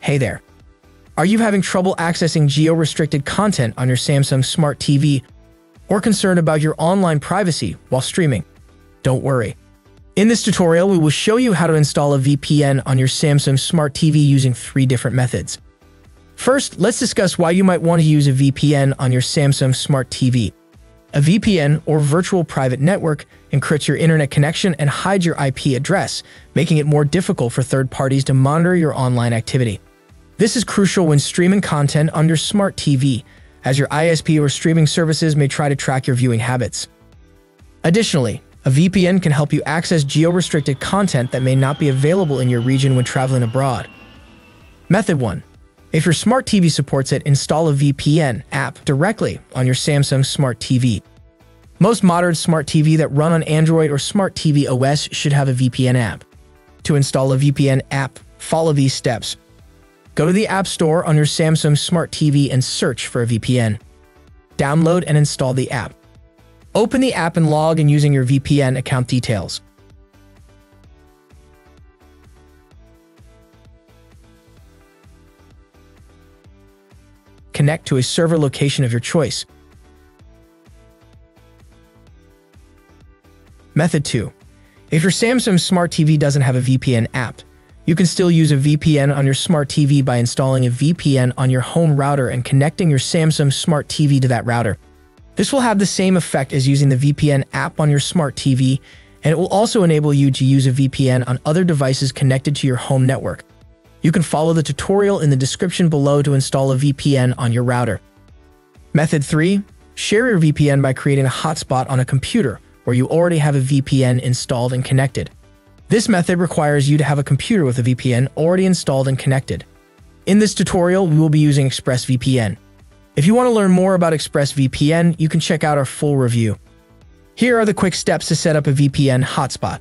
Hey there. Are you having trouble accessing geo-restricted content on your Samsung Smart TV or concerned about your online privacy while streaming? Don't worry. In this tutorial, we will show you how to install a VPN on your Samsung Smart TV using three different methods. First, let's discuss why you might want to use a VPN on your Samsung Smart TV. A VPN, or Virtual Private Network, encrypts your internet connection and hides your IP address, making it more difficult for third parties to monitor your online activity. This is crucial when streaming content on your smart TV, as your ISP or streaming services may try to track your viewing habits. Additionally, a VPN can help you access geo-restricted content that may not be available in your region when traveling abroad. Method 1. If your smart TV supports it, install a VPN app directly on your Samsung Smart TV. Most modern smart TV that run on Android or Smart TV OS should have a VPN app. To install a VPN app, follow these steps. Go to the App Store on your Samsung Smart TV and search for a VPN. Download and install the app. Open the app and log in using your VPN account details. Connect to a server location of your choice. Method 2. If your Samsung Smart TV doesn't have a VPN app, you can still use a VPN on your smart TV by installing a VPN on your home router and connecting your Samsung Smart TV to that router. This will have the same effect as using the VPN app on your smart TV, and it will also enable you to use a VPN on other devices connected to your home network. You can follow the tutorial in the description below to install a VPN on your router. Method 3. Share your VPN by creating a hotspot on a computer where you already have a VPN installed and connected. This method requires you to have a computer with a VPN already installed and connected. In this tutorial, we will be using ExpressVPN. If you want to learn more about ExpressVPN, you can check out our full review. Here are the quick steps to set up a VPN hotspot.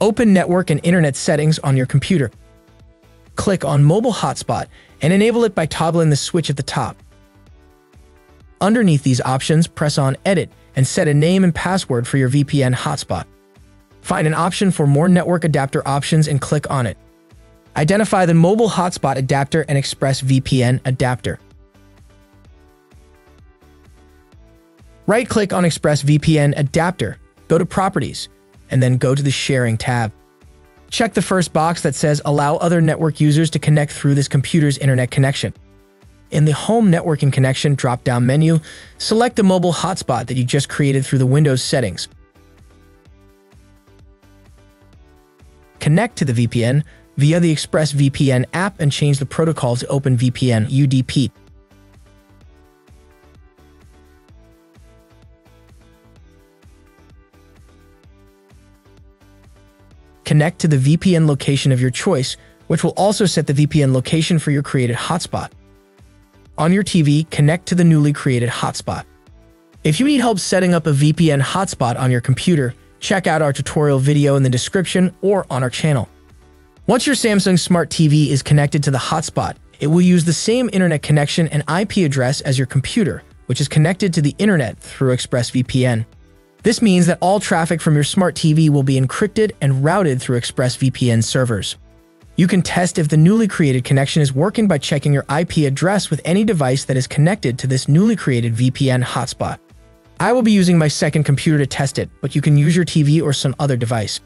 Open Network and Internet settings on your computer. Click on Mobile Hotspot and enable it by toggling the switch at the top. Underneath these options, press on Edit and set a name and password for your VPN hotspot. Find an option for more network adapter options and click on it. Identify the mobile hotspot adapter and ExpressVPN adapter. Right-click on ExpressVPN adapter, go to Properties, and then go to the Sharing tab. Check the first box that says Allow other network users to connect through this computer's internet connection. In the Home Networking Connection drop-down menu, select the mobile hotspot that you just created through the Windows settings. Connect to the VPN via the ExpressVPN app and change the protocol to OpenVPN UDP. Connect to the VPN location of your choice, which will also set the VPN location for your created hotspot. On your TV, connect to the newly created hotspot. If you need help setting up a VPN hotspot on your computer, check out our tutorial video in the description or on our channel. Once your Samsung Smart TV is connected to the hotspot, it will use the same internet connection and IP address as your computer, which is connected to the internet through ExpressVPN. This means that all traffic from your smart TV will be encrypted and routed through ExpressVPN servers. You can test if the newly created connection is working by checking your IP address with any device that is connected to this newly created VPN hotspot. I will be using my second computer to test it, but you can use your TV or some other device.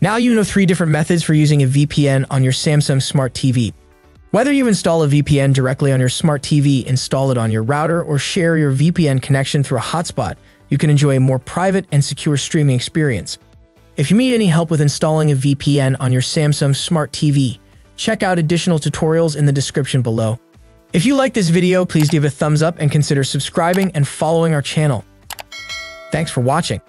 Now you know three different methods for using a VPN on your Samsung Smart TV. Whether you install a VPN directly on your smart TV, install it on your router, or share your VPN connection through a hotspot, you can enjoy a more private and secure streaming experience. If you need any help with installing a VPN on your Samsung Smart TV, check out additional tutorials in the description below. If you like this video, please give it a thumbs up and consider subscribing and following our channel. Thanks for watching.